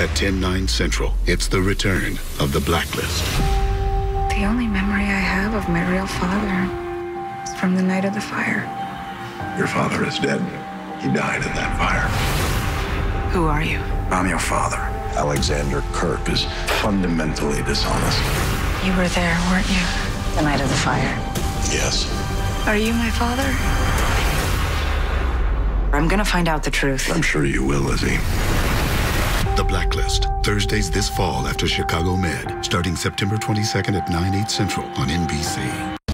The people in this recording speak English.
At 10, 9 central, it's the return of the blacklist. The only memory I have of my real father is from the night of the fire. Your father is dead. He died in that fire. Who are you? I'm your father. Alexander Kirk is fundamentally dishonest. You were there, weren't you? The night of the fire. Yes. Are you my father? I'm gonna find out the truth. I'm sure you will, Lizzie. The Blacklist, Thursdays this fall after Chicago Med, starting September 22nd at 9, 8 central on NBC.